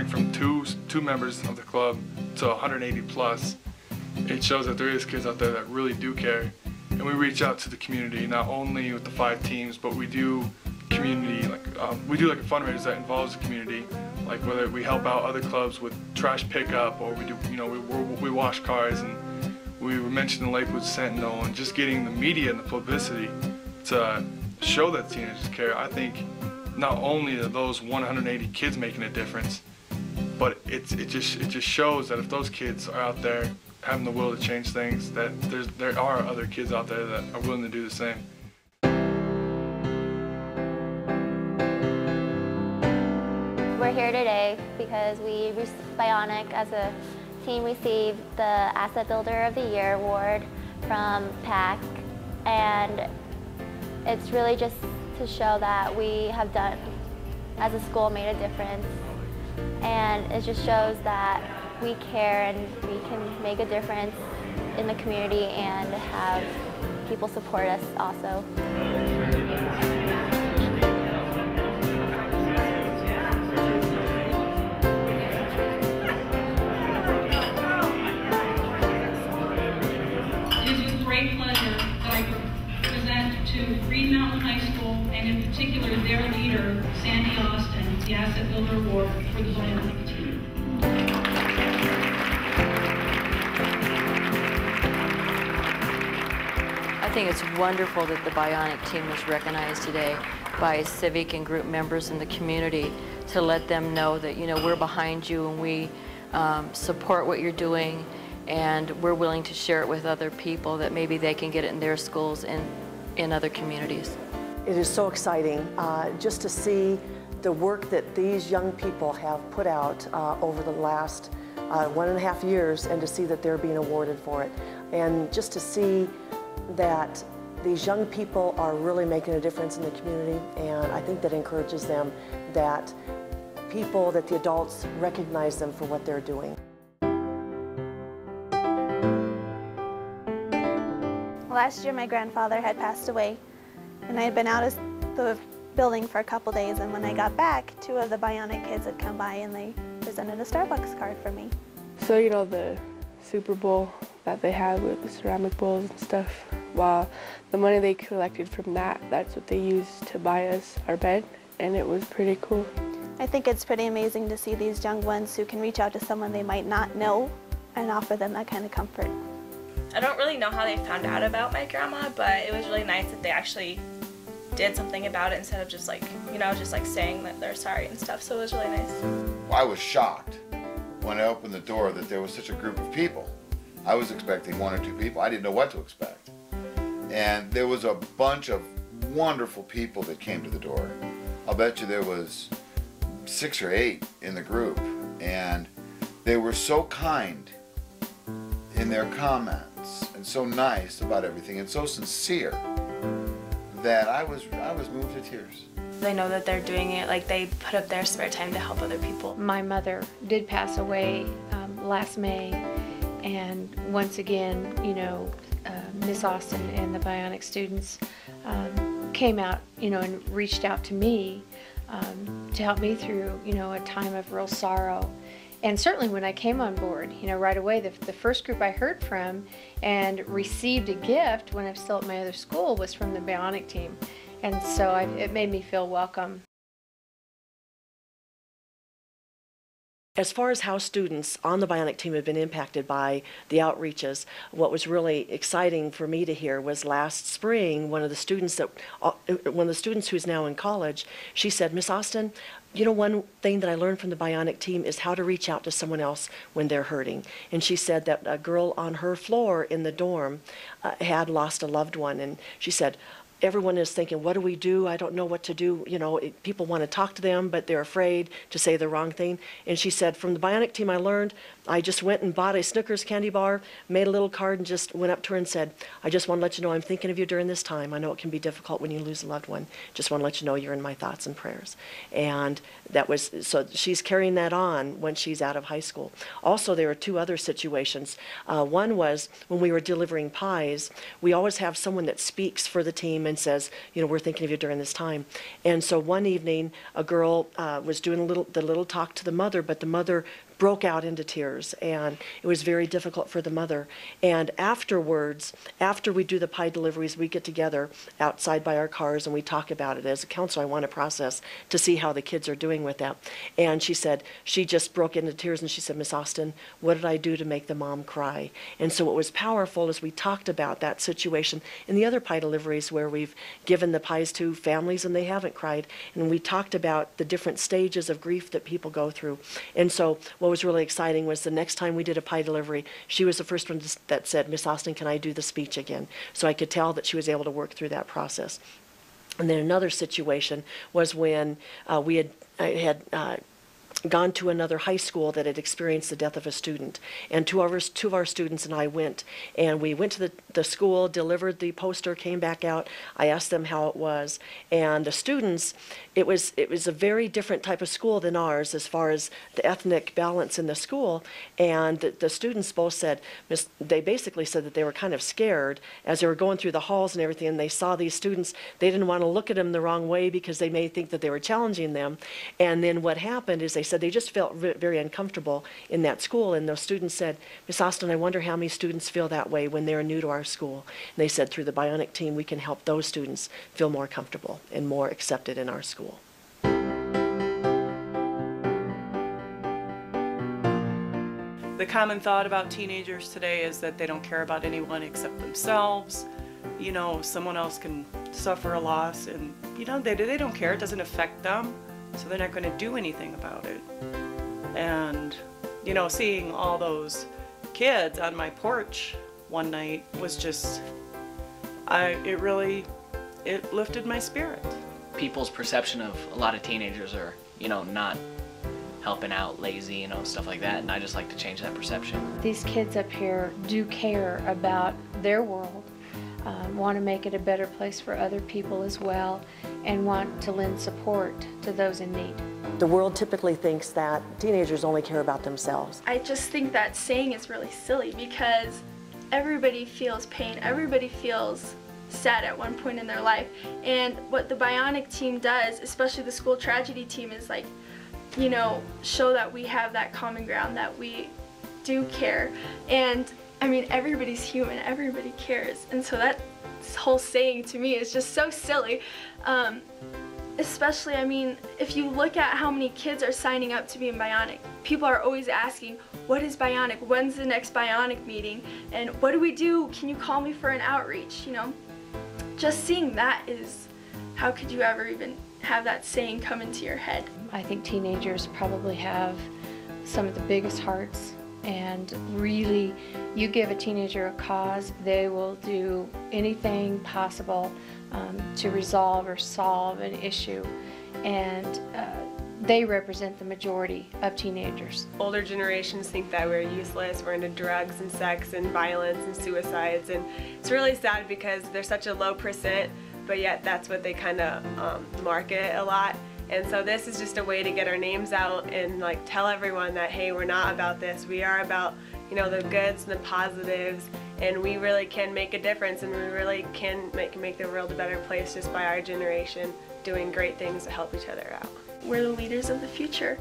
going from two two members of the club to 180 plus, it shows that there is kids out there that really do care. And we reach out to the community, not only with the five teams, but we do community, like um, we do like a fundraiser that involves the community, like whether we help out other clubs with trash pickup or we do, you know, we, we wash cars and we mentioned the Lakewood Sentinel and just getting the media and the publicity to show that teenagers care. I think not only are those 180 kids making a difference, it's, it just it just shows that if those kids are out there having the will to change things, that there's there are other kids out there that are willing to do the same. We're here today because we, Bionic as a team received the Asset Builder of the Year award from PAC and it's really just to show that we have done, as a school, made a difference and it just shows that we care and we can make a difference in the community and have people support us also. It is with great pleasure that I present to Green Mountain High School, and in particular their leader, Sandy Austin, the Asset Builder Award for the Bionic team. I think it's wonderful that the Bionic team was recognized today by civic and group members in the community to let them know that, you know, we're behind you and we um, support what you're doing and we're willing to share it with other people that maybe they can get it in their schools and in other communities. It is so exciting uh, just to see the work that these young people have put out uh, over the last uh, one and a half years and to see that they're being awarded for it. And just to see that these young people are really making a difference in the community and I think that encourages them that people, that the adults recognize them for what they're doing. Last year my grandfather had passed away and I had been out of the building for a couple days and when I got back, two of the Bionic kids had come by and they presented a Starbucks card for me. So, you know, the Super Bowl that they had with the ceramic bowls and stuff, well, the money they collected from that, that's what they used to buy us our bed and it was pretty cool. I think it's pretty amazing to see these young ones who can reach out to someone they might not know and offer them that kind of comfort. I don't really know how they found out about my grandma, but it was really nice that they actually did something about it instead of just like, you know, just like saying that they're sorry and stuff. So it was really nice. I was shocked when I opened the door that there was such a group of people. I was expecting one or two people. I didn't know what to expect. And there was a bunch of wonderful people that came to the door. I'll bet you there was six or eight in the group. And they were so kind in their comments and so nice about everything and so sincere that I was I was moved to tears. They know that they're doing it, like they put up their spare time to help other people. My mother did pass away um, last May, and once again, you know, uh, Miss Austin and the Bionic students um, came out, you know, and reached out to me um, to help me through, you know, a time of real sorrow and certainly when I came on board, you know, right away, the, the first group I heard from and received a gift when I was still at my other school was from the Bionic team. And so I, it made me feel welcome. As far as how students on the Bionic team have been impacted by the outreaches, what was really exciting for me to hear was last spring, one of the students that, uh, one of the students who's now in college, she said, Miss Austin, you know, one thing that I learned from the Bionic team is how to reach out to someone else when they're hurting. And she said that a girl on her floor in the dorm uh, had lost a loved one. And she said, everyone is thinking, what do we do? I don't know what to do. You know, it, people want to talk to them, but they're afraid to say the wrong thing. And she said, from the Bionic team, I learned I just went and bought a Snickers candy bar, made a little card, and just went up to her and said, I just want to let you know I'm thinking of you during this time. I know it can be difficult when you lose a loved one. Just want to let you know you're in my thoughts and prayers. And that was, so she's carrying that on when she's out of high school. Also, there are two other situations. Uh, one was when we were delivering pies, we always have someone that speaks for the team and says, you know, we're thinking of you during this time. And so one evening, a girl uh, was doing a little, the little talk to the mother, but the mother broke out into tears and it was very difficult for the mother. And afterwards after we do the pie deliveries we get together outside by our cars and we talk about it as a counselor. I want to process to see how the kids are doing with that. And she said she just broke into tears and she said miss austin what did i do to make the mom cry? And so what was powerful is we talked about that situation in the other pie deliveries where we've given the pies to families and they haven't cried. And we talked about the different stages of grief that people go through. And so what was really exciting was the next time we did a pie delivery, she was the first one that said, Miss Austin, can I do the speech again? So I could tell that she was able to work through that process. And then another situation was when uh, we had I had uh, gone to another high school that had experienced the death of a student. And two of our, two of our students and I went, and we went to the, the school, delivered the poster, came back out. I asked them how it was. And the students, it was, it was a very different type of school than ours as far as the ethnic balance in the school. And the, the students both said, they basically said that they were kind of scared as they were going through the halls and everything, and they saw these students. They didn't want to look at them the wrong way because they may think that they were challenging them. And then what happened is they said they just felt very uncomfortable in that school. And those students said, Miss Austin, I wonder how many students feel that way when they're new to our school. And they said, through the Bionic team, we can help those students feel more comfortable and more accepted in our school. The common thought about teenagers today is that they don't care about anyone except themselves. You know, someone else can suffer a loss and, you know, they, they don't care. It doesn't affect them so they're not going to do anything about it. And, you know, seeing all those kids on my porch one night was just, I, it really, it lifted my spirit. People's perception of a lot of teenagers are, you know, not helping out, lazy, you know, stuff like that. And I just like to change that perception. These kids up here do care about their world um, want to make it a better place for other people as well, and want to lend support to those in need. The world typically thinks that teenagers only care about themselves. I just think that saying is really silly because everybody feels pain, everybody feels sad at one point in their life. And what the Bionic team does, especially the school tragedy team, is like, you know, show that we have that common ground, that we do care. And I mean, everybody's human, everybody cares. And so that whole saying to me is just so silly. Um, especially, I mean, if you look at how many kids are signing up to be in Bionic, people are always asking, what is Bionic? When's the next Bionic meeting? And what do we do? Can you call me for an outreach? You know, just seeing that is, how could you ever even have that saying come into your head? I think teenagers probably have some of the biggest hearts and really you give a teenager a cause they will do anything possible um, to resolve or solve an issue and uh, they represent the majority of teenagers. Older generations think that we're useless, we're into drugs and sex and violence and suicides and it's really sad because they're such a low percent but yet that's what they kind of um, market a lot and so this is just a way to get our names out and like tell everyone that hey, we're not about this. We are about, you know, the goods and the positives and we really can make a difference and we really can make make the world a better place just by our generation doing great things to help each other out. We're the leaders of the future.